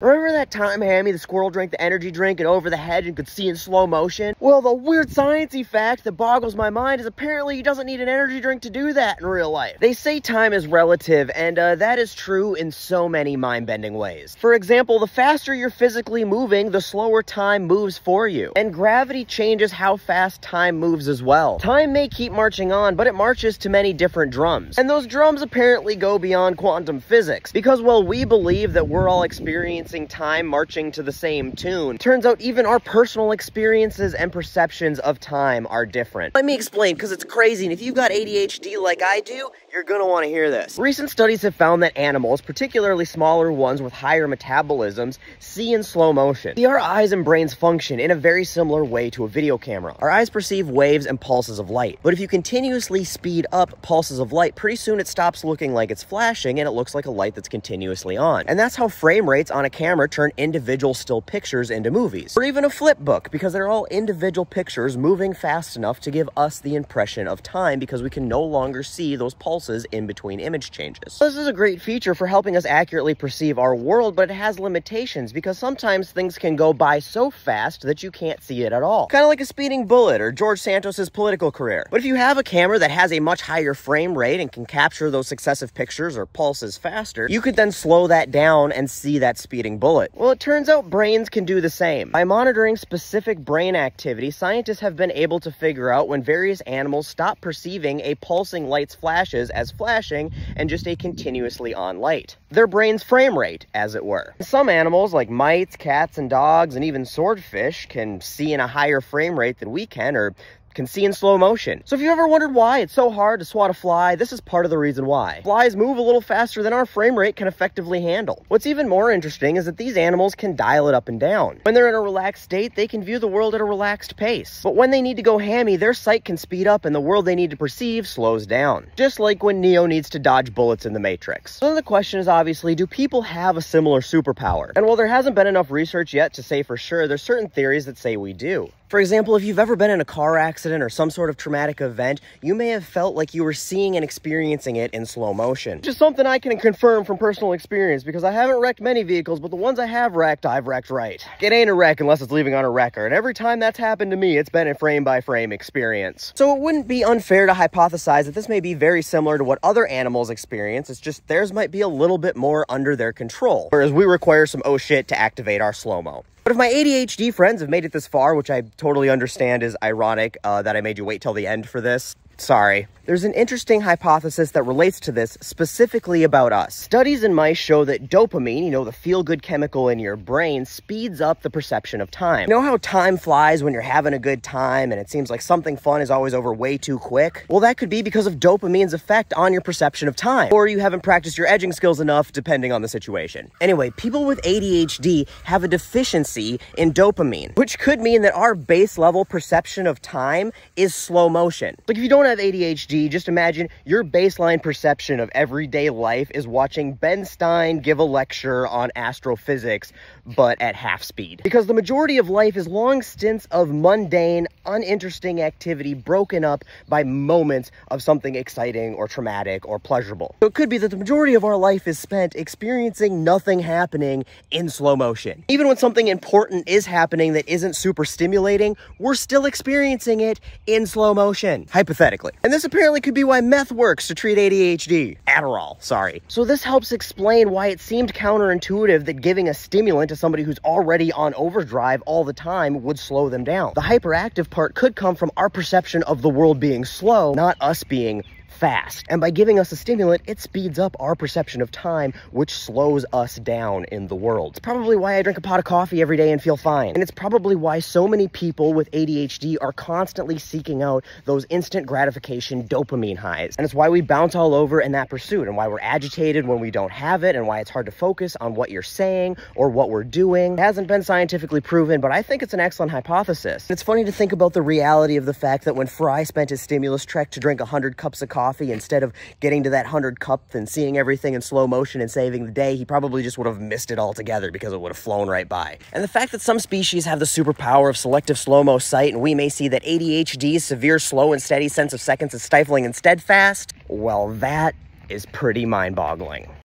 Remember that time Hammy the squirrel drank the energy drink and over the head and could see in slow motion? Well, the weird sciencey fact that boggles my mind is apparently he doesn't need an energy drink to do that in real life. They say time is relative, and uh, that is true in so many mind-bending ways. For example, the faster you're physically moving, the slower time moves for you. And gravity changes how fast time moves as well. Time may keep marching on, but it marches to many different drums. And those drums apparently go beyond quantum physics, because while we believe that we're all experiencing experiencing time marching to the same tune. Turns out even our personal experiences and perceptions of time are different. Let me explain, because it's crazy, and if you've got ADHD like I do, you're gonna want to hear this. Recent studies have found that animals, particularly smaller ones with higher metabolisms, see in slow motion. See, our eyes and brains function in a very similar way to a video camera. Our eyes perceive waves and pulses of light. But if you continuously speed up pulses of light, pretty soon it stops looking like it's flashing and it looks like a light that's continuously on. And that's how frame rates on a camera turn individual still pictures into movies. Or even a flip book, because they're all individual pictures moving fast enough to give us the impression of time because we can no longer see those pulses in between image changes. This is a great feature for helping us accurately perceive our world, but it has limitations because sometimes things can go by so fast that you can't see it at all. Kind of like a speeding bullet or George Santos's political career. But if you have a camera that has a much higher frame rate and can capture those successive pictures or pulses faster, you could then slow that down and see that speeding bullet. Well, it turns out brains can do the same. By monitoring specific brain activity, scientists have been able to figure out when various animals stop perceiving a pulsing light's flashes as flashing and just a continuously on light. Their brain's frame rate, as it were. Some animals, like mites, cats, and dogs, and even swordfish, can see in a higher frame rate than we can, or can see in slow motion. So if you ever wondered why it's so hard to swat a fly, this is part of the reason why. Flies move a little faster than our frame rate can effectively handle. What's even more interesting is that these animals can dial it up and down. When they're in a relaxed state, they can view the world at a relaxed pace. But when they need to go hammy, their sight can speed up and the world they need to perceive slows down. Just like when Neo needs to dodge bullets in the Matrix. So then the question is obviously, do people have a similar superpower? And while there hasn't been enough research yet to say for sure, there's certain theories that say we do. For example, if you've ever been in a car accident or some sort of traumatic event, you may have felt like you were seeing and experiencing it in slow motion. Just something I can confirm from personal experience because I haven't wrecked many vehicles, but the ones I have wrecked, I've wrecked right. It ain't a wreck unless it's leaving on a wrecker, and every time that's happened to me, it's been a frame by frame experience. So it wouldn't be unfair to hypothesize that this may be very similar to what other animals experience, it's just theirs might be a little bit more under their control, whereas we require some oh shit to activate our slow-mo. But if my ADHD friends have made it this far, which I totally understand is ironic uh, that I made you wait till the end for this, sorry. There's an interesting hypothesis that relates to this specifically about us. Studies in mice show that dopamine, you know, the feel-good chemical in your brain, speeds up the perception of time. You know how time flies when you're having a good time and it seems like something fun is always over way too quick? Well, that could be because of dopamine's effect on your perception of time. Or you haven't practiced your edging skills enough, depending on the situation. Anyway, people with ADHD have a deficiency in dopamine, which could mean that our base level perception of time is slow motion. Like if you don't have ADHD, just imagine your baseline perception of everyday life is watching Ben Stein give a lecture on astrophysics, but at half speed. Because the majority of life is long stints of mundane, uninteresting activity broken up by moments of something exciting or traumatic or pleasurable. So it could be that the majority of our life is spent experiencing nothing happening in slow motion. Even when something important is happening that isn't super stimulating, we're still experiencing it in slow motion, hypothetically. And this apparently could be why meth works to treat ADHD. Adderall, sorry. So this helps explain why it seemed counterintuitive that giving a stimulant to somebody who's already on overdrive all the time would slow them down. The hyperactive part could come from our perception of the world being slow, not us being fast. And by giving us a stimulant, it speeds up our perception of time, which slows us down in the world. It's probably why I drink a pot of coffee every day and feel fine. And it's probably why so many people with ADHD are constantly seeking out those instant gratification dopamine highs. And it's why we bounce all over in that pursuit and why we're agitated when we don't have it and why it's hard to focus on what you're saying or what we're doing. It hasn't been scientifically proven, but I think it's an excellent hypothesis. It's funny to think about the reality of the fact that when Fry spent his stimulus trek to drink 100 cups of coffee coffee instead of getting to that 100 cup and seeing everything in slow motion and saving the day, he probably just would have missed it altogether because it would have flown right by. And the fact that some species have the superpower of selective slow-mo sight and we may see that ADHD's severe slow and steady sense of seconds is stifling and steadfast, well, that is pretty mind-boggling.